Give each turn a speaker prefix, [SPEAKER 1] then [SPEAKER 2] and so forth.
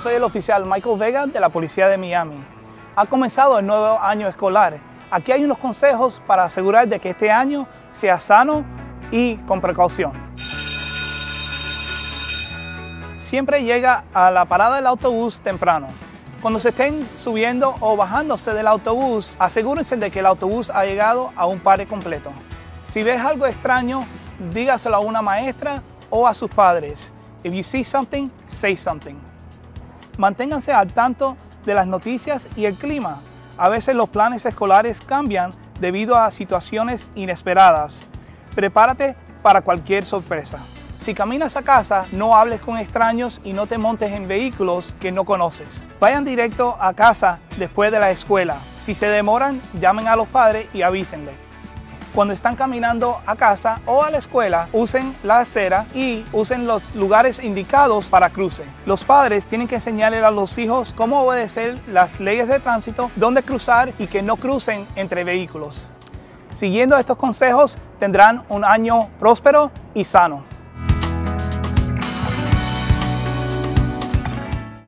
[SPEAKER 1] soy el oficial Michael Vega de la Policía de Miami. Ha comenzado el nuevo año escolar. Aquí hay unos consejos para asegurar de que este año sea sano y con precaución. Siempre llega a la parada del autobús temprano. Cuando se estén subiendo o bajándose del autobús, asegúrense de que el autobús ha llegado a un pare completo. Si ves algo extraño, dígaselo a una maestra o a sus padres. If you see something, say something. Manténganse al tanto de las noticias y el clima. A veces los planes escolares cambian debido a situaciones inesperadas. Prepárate para cualquier sorpresa. Si caminas a casa, no hables con extraños y no te montes en vehículos que no conoces. Vayan directo a casa después de la escuela. Si se demoran, llamen a los padres y avísenle. Cuando están caminando a casa o a la escuela, usen la acera y usen los lugares indicados para cruce. Los padres tienen que enseñarle a los hijos cómo obedecer las leyes de tránsito, dónde cruzar y que no crucen entre vehículos. Siguiendo estos consejos, tendrán un año próspero y sano.